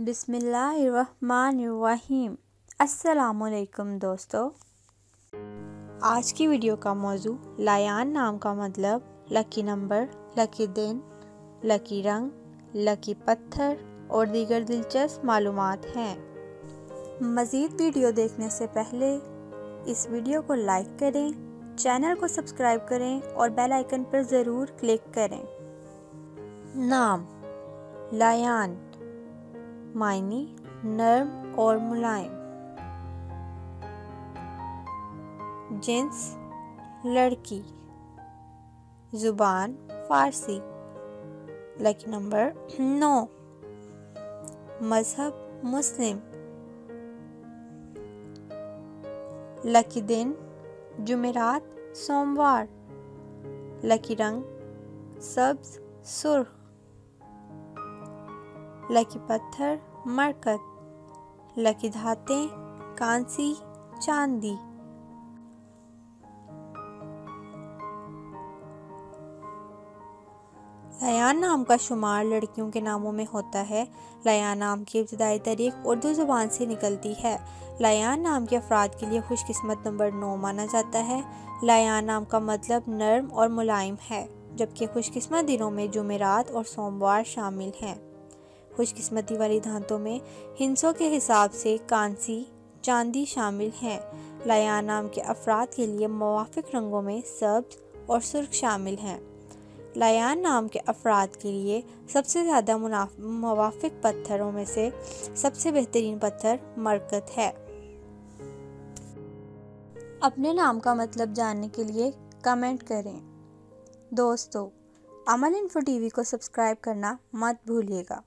बिस्मिल्लाहिर्रहमानिर्रहीम। अस्सलामुअलैकुम दोस्तों। आज की वीडियो का मौजू लायान नाम का मतलब लकी नंबर, लकी दिन, लकी रंग, लकी पत्थर और दीगर दिलचस्प मालूम हैं। मज़ीद वीडियो देखने से पहले इस वीडियो को लाइक करें, चैनल को सब्सक्राइब करें और बेल आइकन पर ज़रूर क्लिक करें। नाम, लायान। मायनी, नर्म और मुलायम। जिन्स लड़की। ज़ुबान, फारसी। लकी नंबर नौ। मज़हब, मुस्लिम। लकी दिन, जुमेरात, सोमवार। लकी रंग, सब्ज, सुर्ख। लकी पत्थर मरकत लकी धातें कांसी, चांदी। लयान नाम का शुमार लड़कियों के नामों में होता है। लयान नाम की इब्तदाई तारीख उर्दू ज़ुबान से निकलती है। लयान नाम के अफराद के लिए खुशकिस्मत नंबर नौ माना जाता है। लयान नाम का मतलब नर्म और मुलायम है, जबकि खुशकिस्मत दिनों में जुमेरात और सोमवार शामिल हैं। खुशकिस्मती वाली धातों में हिंसों के हिसाब से कांसी, चांदी शामिल हैं। लया नाम के अफराद के लिए मुआफ़ रंगों में सब्ज और सुर्ख शामिल हैं। लयान नाम के अफराद के लिए सबसे ज़्यादा मुवाफ़ पत्थरों में से सबसे बेहतरीन पत्थर मरकत है। अपने नाम का मतलब जानने के लिए कमेंट करें। दोस्तों अमल इन्फो टीवी को सब्सक्राइब करना मत भूलिएगा।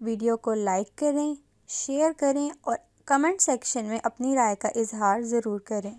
वीडियो को लाइक करें, शेयर करें और कमेंट सेक्शन में अपनी राय का इजहार ज़रूर करें।